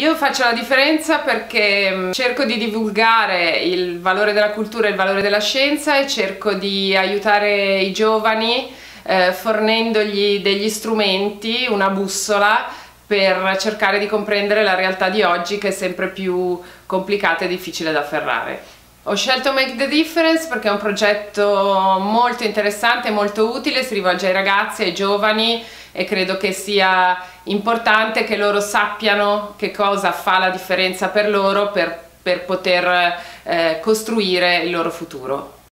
Io faccio la differenza perché mm, cerco di divulgare il valore della cultura e il valore della scienza e cerco di aiutare i giovani eh, fornendogli degli strumenti, una bussola per cercare di comprendere la realtà di oggi che è sempre più complicata e difficile da afferrare. Ho scelto Make the Difference perché è un progetto molto interessante, molto utile, si rivolge ai ragazzi, ai giovani e credo che sia importante che loro sappiano che cosa fa la differenza per loro per, per poter eh, costruire il loro futuro.